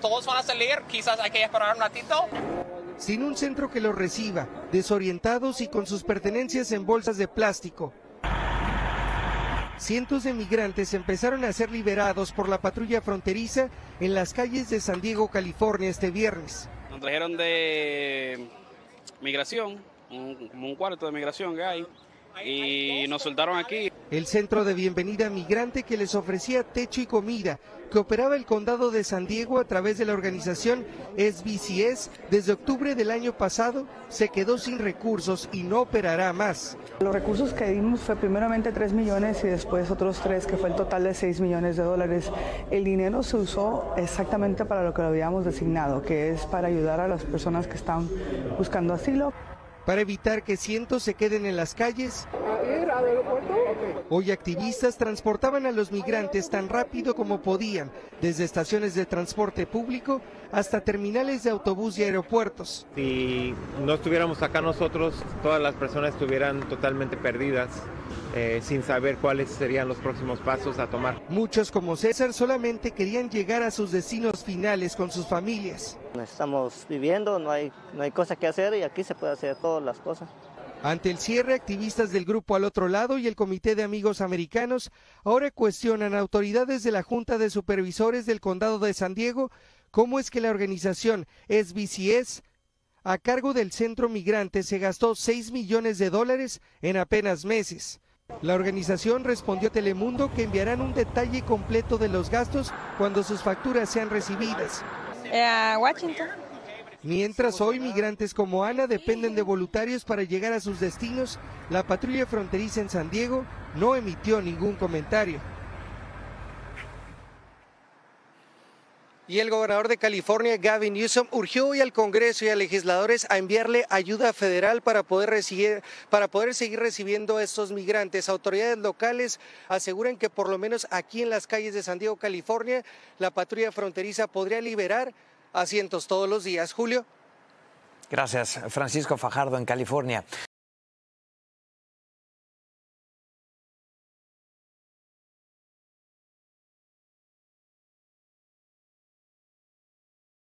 todos van a salir, quizás hay que esperar un ratito. Sin un centro que los reciba, desorientados y con sus pertenencias en bolsas de plástico. Cientos de migrantes empezaron a ser liberados por la patrulla fronteriza en las calles de San Diego, California, este viernes. Nos trajeron de migración, como un cuarto de migración que hay, y nos soltaron aquí. El centro de bienvenida migrante que les ofrecía techo y comida, que operaba el condado de San Diego a través de la organización SBCS desde octubre del año pasado, se quedó sin recursos y no operará más. Los recursos que dimos fue primeramente 3 millones y después otros 3, que fue el total de 6 millones de dólares. El dinero se usó exactamente para lo que lo habíamos designado, que es para ayudar a las personas que están buscando asilo. Para evitar que cientos se queden en las calles, hoy activistas transportaban a los migrantes tan rápido como podían, desde estaciones de transporte público hasta terminales de autobús y aeropuertos. Si no estuviéramos acá nosotros, todas las personas estuvieran totalmente perdidas. Eh, sin saber cuáles serían los próximos pasos a tomar. Muchos como César solamente querían llegar a sus destinos finales con sus familias. Estamos viviendo, no hay, no hay cosa que hacer y aquí se puede hacer todas las cosas. Ante el cierre, activistas del grupo al otro lado y el Comité de Amigos Americanos ahora cuestionan a autoridades de la Junta de Supervisores del Condado de San Diego cómo es que la organización SBCS a cargo del centro migrante se gastó 6 millones de dólares en apenas meses. La organización respondió a Telemundo que enviarán un detalle completo de los gastos cuando sus facturas sean recibidas. Eh, Washington. Mientras hoy migrantes como Ana dependen de voluntarios para llegar a sus destinos, la patrulla fronteriza en San Diego no emitió ningún comentario. Y el gobernador de California, Gavin Newsom, urgió hoy al Congreso y a legisladores a enviarle ayuda federal para poder, recibir, para poder seguir recibiendo a estos migrantes. Autoridades locales aseguran que por lo menos aquí en las calles de San Diego, California, la patrulla fronteriza podría liberar asientos todos los días. Julio. Gracias, Francisco Fajardo, en California.